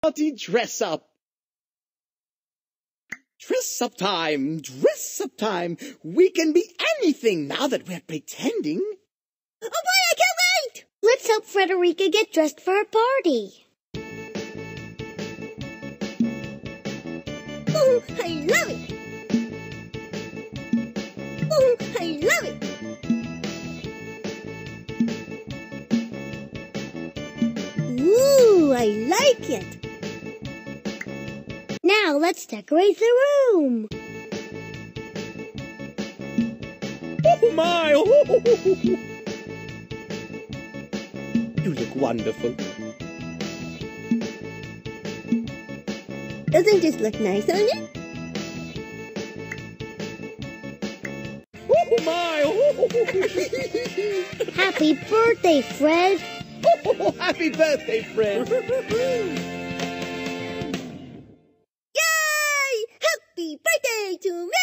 Party dress up. Dress up time, dress up time. We can be anything now that we're pretending. Oh boy, I can't wait! Let's help Frederica get dressed for her party. Oh, I love it! Oh, I love it! Ooh, I like it! Now let's decorate the room. Oh my! Oh, you look wonderful. Doesn't this look nice on you? Oh my! Oh, Happy birthday, Fred! Oh, Happy birthday, Fred! Stay tuned.